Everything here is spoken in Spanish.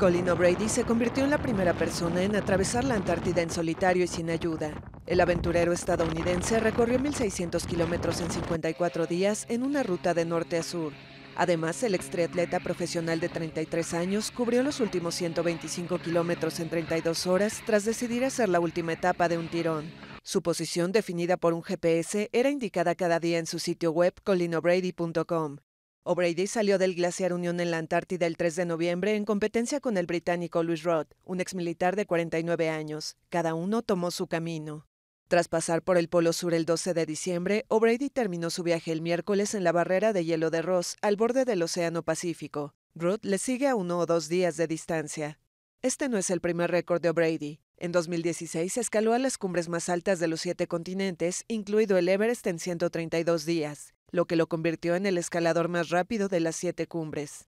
Colin O'Brady se convirtió en la primera persona en atravesar la Antártida en solitario y sin ayuda. El aventurero estadounidense recorrió 1.600 kilómetros en 54 días en una ruta de norte a sur. Además, el extriatleta profesional de 33 años cubrió los últimos 125 kilómetros en 32 horas tras decidir hacer la última etapa de un tirón. Su posición, definida por un GPS, era indicada cada día en su sitio web colinobrady.com. O'Brady salió del glaciar Unión en la Antártida el 3 de noviembre en competencia con el británico Louis Roth, un exmilitar de 49 años. Cada uno tomó su camino. Tras pasar por el Polo Sur el 12 de diciembre, O'Brady terminó su viaje el miércoles en la barrera de hielo de Ross, al borde del Océano Pacífico. Roth le sigue a uno o dos días de distancia. Este no es el primer récord de O'Brady. En 2016 escaló a las cumbres más altas de los siete continentes, incluido el Everest en 132 días lo que lo convirtió en el escalador más rápido de las siete cumbres.